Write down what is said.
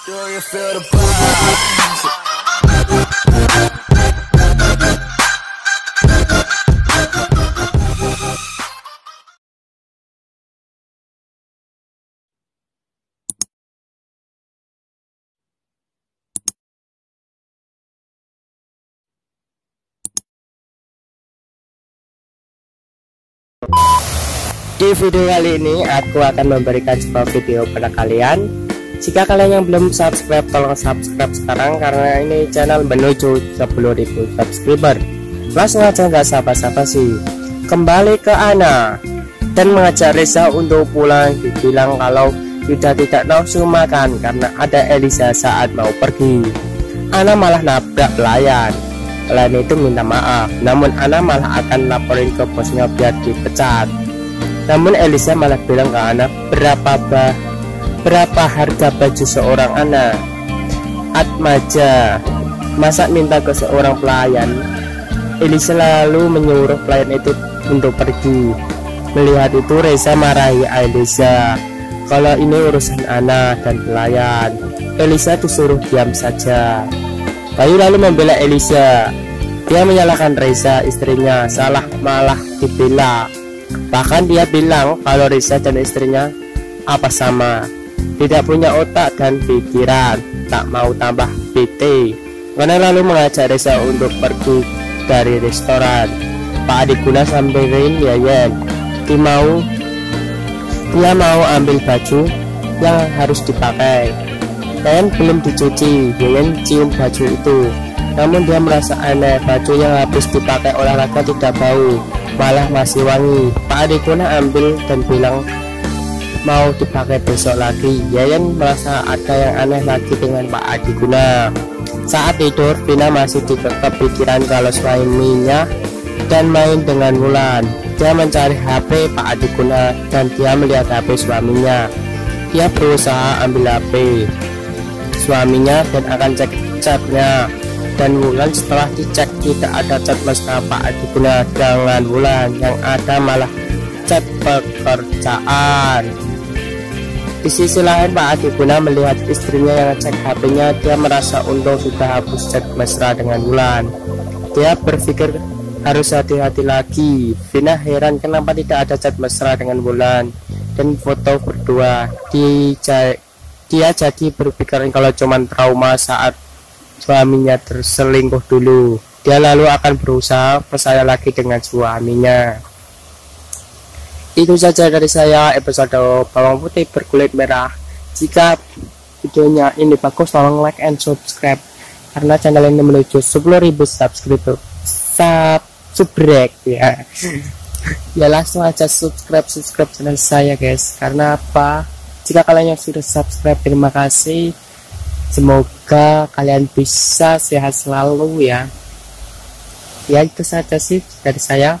Di video kali ini aku akan memberikan sebuah video pada kalian Jika kalian yang belum subscribe tolong subscribe sekarang karena ini channel menuju 10.000 subscriber. Langsung aja nggak sapa-sapa sih. Kembali ke Ana Dan mengajak Reza untuk pulang. Dibilang kalau sudah tidak nafsu makan karena ada Elisa saat mau pergi. Ana malah nabrak pelayan. Pelayan itu minta maaf Namun Ana malah akan laporin ke bosnya biar dipecat. Namun Elisa malah bilang ke anak berapa bah, berapa harga baju seorang anak. Atmaja masa minta ke seorang pelayan. Elisa lalu menyuruh pelayan itu untuk pergi. Melihat itu Reza marahi Elisa. Kalau ini urusan anak dan pelayan. Elisa disuruh diam saja. Bayu lalu membela Elisa. Dia menyalahkan Reza istrinya salah malah dibela Bahkan dia bilang kalau Risa dan istrinya apa sama, tidak punya otak dan pikiran, tak mau tambah PT. Karena lalu mengajak Risa untuk pergi dari restoran. Pak Adiguna samperin Yayan, dia mau dia mau ambil baju yang harus dipakai. Yayan belum dicuci, Yayan cium baju itu. Namun dia merasa aneh, baju yang habis dipakai olahraga tidak bau malah masih wangi Pak Adikuna ambil dan bilang mau dipakai besok lagi. Yayan merasa ada yang aneh lagi dengan Pak Adikuna saat tidur Vina masih dikekep pikiran kalau suaminya dan main dengan Mulan. Dia mencari HP Pak Adikuna dan dia melihat HP suaminya. Dia berusaha ambil HP suaminya dan akan cek chatnya. Dan Wulan setelah dicek tidak ada cat mesra Pak Adiguna dengan Wulan yang ada malah cat pekerjaan. Di sisi lain Pak Adiguna melihat istrinya yang cek HP-nya dia merasa untung sudah hapus chat mesra dengan Wulan. Dia berpikir harus hati-hati lagi. Vina heran kenapa tidak ada chat mesra dengan Wulan dan foto berdua? Dia, dia jadi berpikir kalau cuma trauma saat suaminya terselingkuh dulu dia lalu akan berusaha percaya lagi dengan suaminya itu saja dari saya episode bawang putih berkulit merah. Jika videonya ini bagus tolong like and subscribe. Karena channel ini menuju 10.000 subscriber. Subscribe ya. Ya langsung aja subscribe subscribe channel saya guys. Karena apa? Jika kalian yang sudah subscribe terima kasih. Semoga kalian bisa sehat selalu ya. Ya itu saja sih dari saya